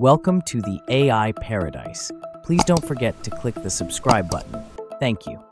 Welcome to the AI paradise. Please don't forget to click the subscribe button. Thank you.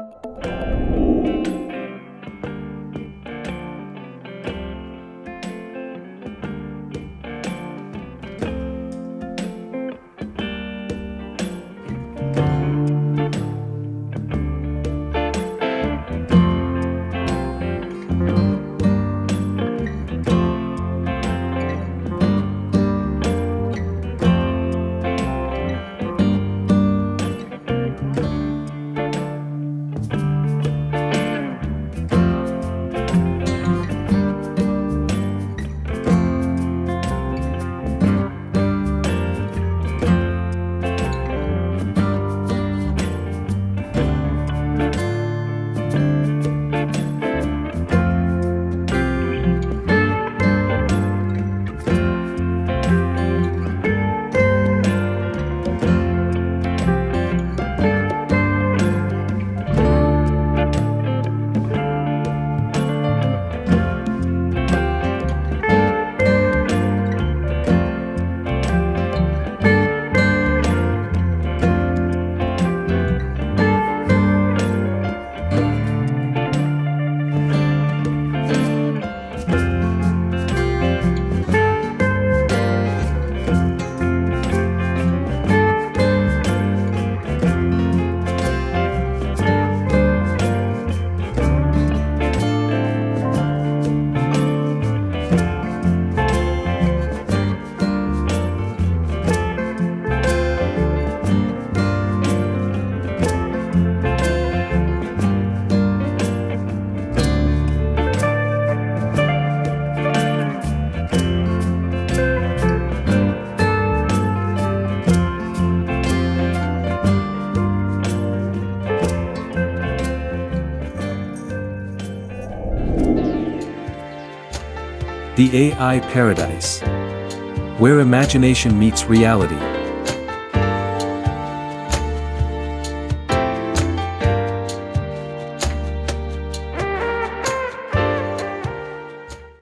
The AI Paradise. Where imagination meets reality.